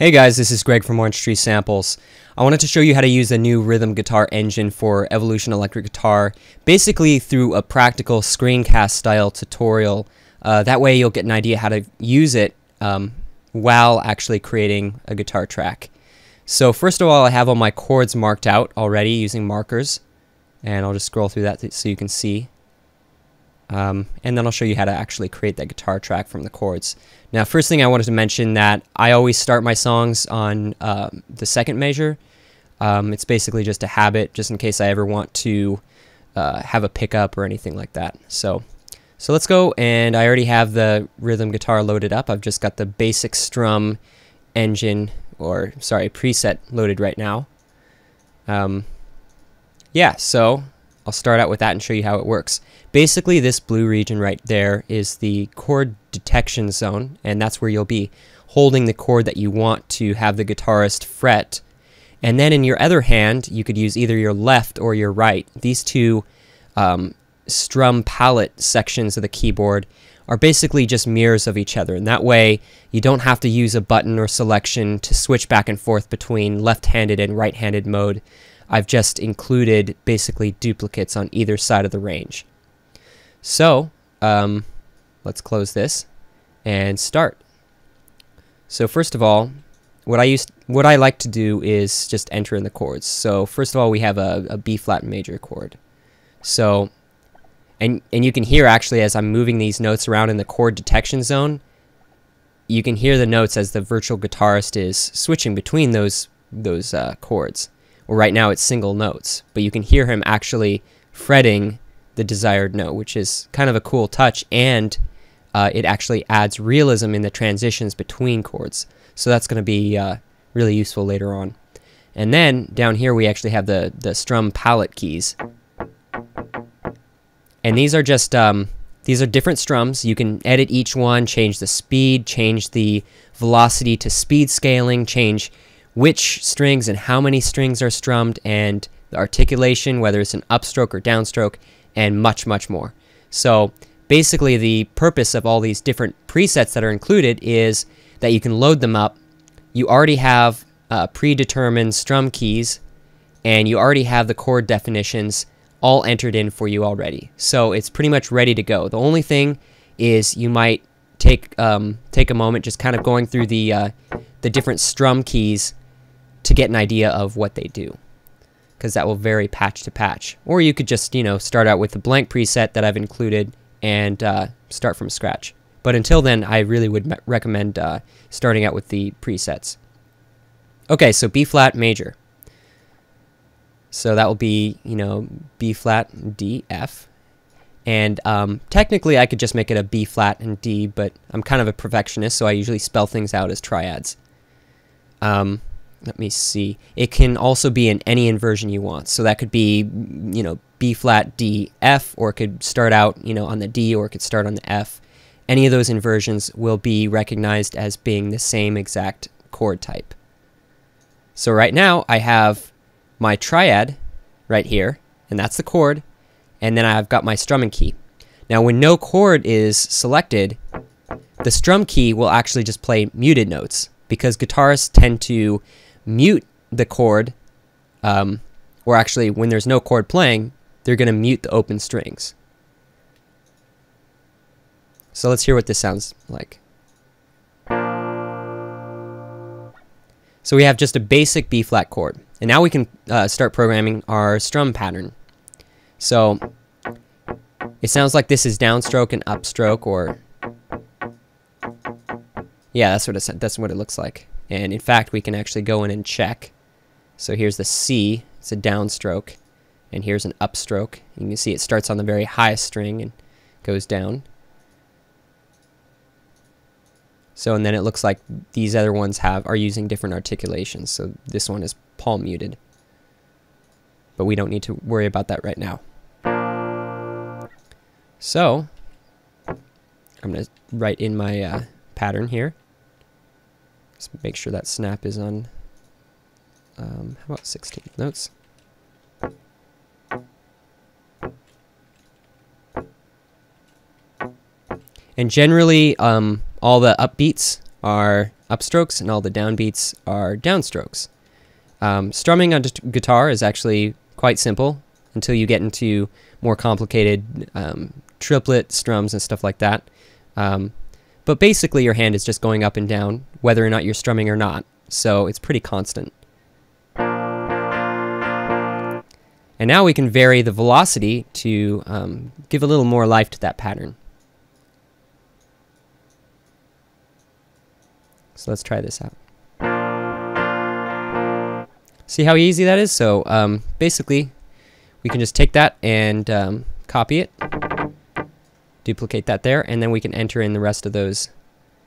Hey guys, this is Greg from Orange Tree Samples. I wanted to show you how to use the new rhythm guitar engine for Evolution Electric Guitar, basically through a practical screencast style tutorial. Uh, that way you'll get an idea how to use it um, while actually creating a guitar track. So first of all, I have all my chords marked out already using markers, and I'll just scroll through that so you can see. Um, and then I'll show you how to actually create that guitar track from the chords. Now, first thing I wanted to mention that I always start my songs on uh, the second measure. Um, it's basically just a habit, just in case I ever want to uh, have a pickup or anything like that. So, so let's go, and I already have the rhythm guitar loaded up. I've just got the basic strum engine, or sorry, preset loaded right now. Um, yeah, so I'll start out with that and show you how it works. Basically, this blue region right there is the chord detection zone, and that's where you'll be holding the chord that you want to have the guitarist fret. And then in your other hand, you could use either your left or your right. These two um, strum palette sections of the keyboard are basically just mirrors of each other. And that way, you don't have to use a button or selection to switch back and forth between left-handed and right-handed mode. I've just included basically duplicates on either side of the range. So um, let's close this and start. So first of all, what I used, what I like to do is just enter in the chords. So first of all, we have a, a B flat major chord. So, and and you can hear actually as I'm moving these notes around in the chord detection zone, you can hear the notes as the virtual guitarist is switching between those those uh, chords. Well, right now it's single notes, but you can hear him actually fretting the desired note, which is kind of a cool touch, and uh, it actually adds realism in the transitions between chords. So that's going to be uh, really useful later on. And then down here we actually have the, the strum palette keys. And these are just, um, these are different strums. You can edit each one, change the speed, change the velocity to speed scaling, change which strings and how many strings are strummed, and the articulation, whether it's an upstroke or downstroke, and much, much more. So basically the purpose of all these different presets that are included is that you can load them up. You already have uh, predetermined strum keys, and you already have the chord definitions all entered in for you already. So it's pretty much ready to go. The only thing is you might take um, take a moment just kind of going through the uh, the different strum keys to get an idea of what they do because that will vary patch to patch. Or you could just, you know, start out with the blank preset that I've included and uh, start from scratch. But until then, I really would recommend uh, starting out with the presets. Okay, so B flat major. So that will be, you know, B flat, D, F. And um, technically, I could just make it a B flat and D, but I'm kind of a perfectionist, so I usually spell things out as triads. Um, let me see. It can also be in any inversion you want. So that could be, you know, B flat, D, F, or it could start out, you know, on the D, or it could start on the F. Any of those inversions will be recognized as being the same exact chord type. So right now I have my triad right here, and that's the chord, and then I've got my strumming key. Now when no chord is selected, the strum key will actually just play muted notes because guitarists tend to mute the chord, um, or actually when there's no chord playing, they're going to mute the open strings. So let's hear what this sounds like. So we have just a basic B flat chord. And now we can uh, start programming our strum pattern. So it sounds like this is downstroke and upstroke or yeah, that's what it that's what it looks like. And in fact, we can actually go in and check. So here's the C, it's a downstroke, and here's an upstroke. You can see it starts on the very highest string and goes down. So and then it looks like these other ones have are using different articulations. So this one is palm muted. But we don't need to worry about that right now. So I'm going to write in my uh, pattern here. Let's make sure that snap is on, um, how about 16th notes? And generally, um, all the upbeats are upstrokes and all the downbeats are downstrokes. Um, strumming on guitar is actually quite simple until you get into more complicated um, triplet strums and stuff like that. Um, but basically, your hand is just going up and down, whether or not you're strumming or not. So it's pretty constant. And now we can vary the velocity to um, give a little more life to that pattern. So let's try this out. See how easy that is? So um, basically, we can just take that and um, copy it, duplicate that there, and then we can enter in the rest of those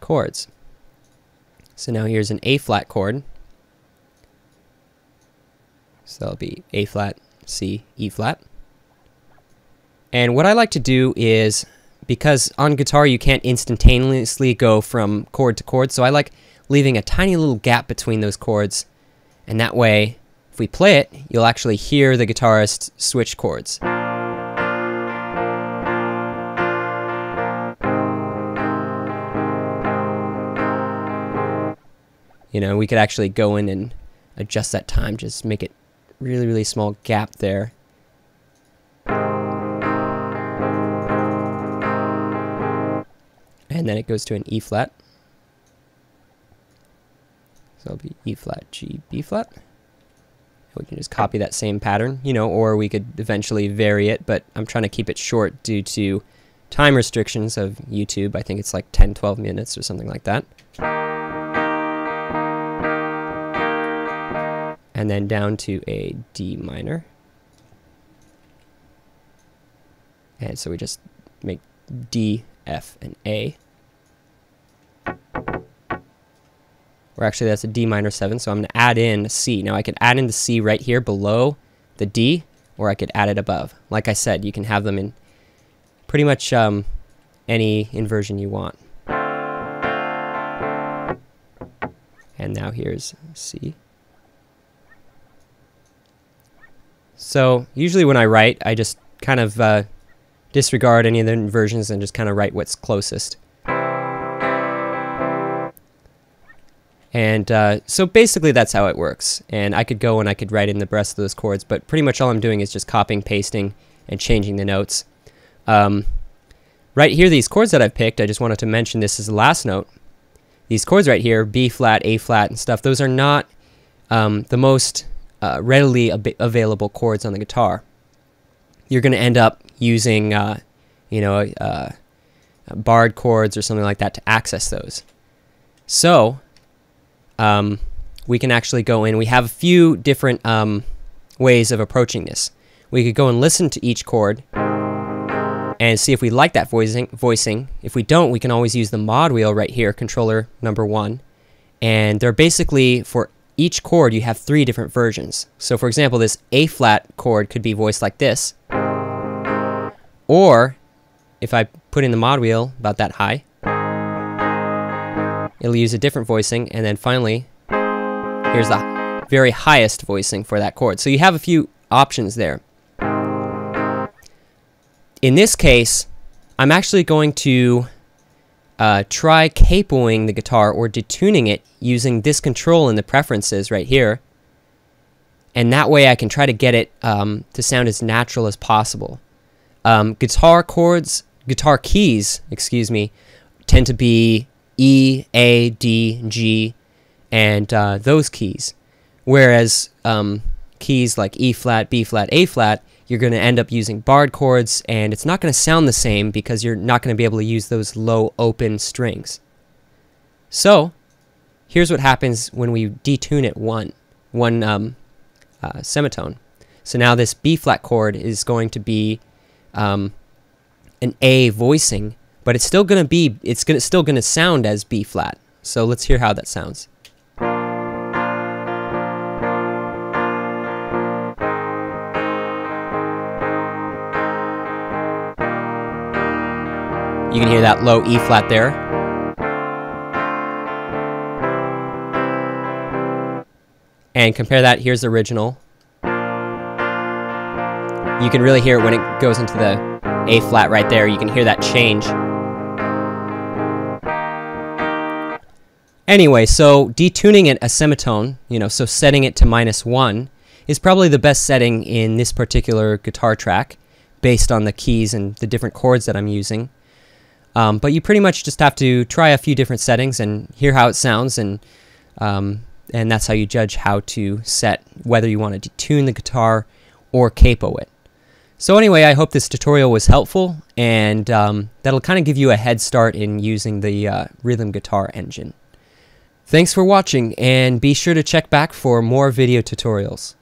chords. So now here's an A flat chord. So that'll be A flat, C, E flat. And what I like to do is, because on guitar you can't instantaneously go from chord to chord, so I like leaving a tiny little gap between those chords, and that way, if we play it, you'll actually hear the guitarist switch chords. You know, we could actually go in and adjust that time, just make it really, really small gap there. And then it goes to an E flat. So it'll be E flat, G, B flat. We can just copy that same pattern, you know, or we could eventually vary it, but I'm trying to keep it short due to time restrictions of YouTube. I think it's like 10, 12 minutes or something like that. And then down to a D minor. And so we just make D, F, and A. Or actually that's a D minor 7, so I'm going to add in C. Now I could add in the C right here below the D, or I could add it above. Like I said, you can have them in pretty much um, any inversion you want. And now here's C. So usually when I write, I just kind of uh, disregard any of the inversions and just kind of write what's closest. And uh, so basically that's how it works. And I could go and I could write in the rest of those chords, but pretty much all I'm doing is just copying, pasting, and changing the notes. Um, right here, these chords that I've picked, I just wanted to mention this is the last note. These chords right here, B flat, A flat, and stuff, those are not um, the most uh, readily ab available chords on the guitar. You're going to end up using, uh, you know, uh, barred chords or something like that to access those. So, um, we can actually go in. We have a few different um, ways of approaching this. We could go and listen to each chord and see if we like that voicing. voicing. If we don't, we can always use the mod wheel right here, controller number one. And they're basically for each chord you have three different versions. So for example, this A flat chord could be voiced like this. Or if I put in the mod wheel about that high, it'll use a different voicing. And then finally, here's the very highest voicing for that chord. So you have a few options there. In this case, I'm actually going to uh, try capoing the guitar or detuning it using this control in the preferences right here. And that way I can try to get it um, to sound as natural as possible. Um, guitar chords, guitar keys, excuse me, tend to be E, A, D, G, and uh, those keys. Whereas um, keys like E flat, B flat, A flat you're going to end up using barred chords and it's not going to sound the same because you're not going to be able to use those low open strings. So here's what happens when we detune it one, one um, uh, semitone. So now this B flat chord is going to be um, an A voicing, but it's still going to be, it's gonna, still going to sound as B flat. So let's hear how that sounds. You can hear that low E flat there. And compare that, here's the original. You can really hear it when it goes into the A flat right there. You can hear that change. Anyway, so detuning it a semitone, you know, so setting it to minus one, is probably the best setting in this particular guitar track based on the keys and the different chords that I'm using. Um, but you pretty much just have to try a few different settings and hear how it sounds and um, and that's how you judge how to set whether you want to detune the guitar or capo it. So anyway, I hope this tutorial was helpful and um, that'll kind of give you a head start in using the uh, rhythm guitar engine. Thanks for watching and be sure to check back for more video tutorials.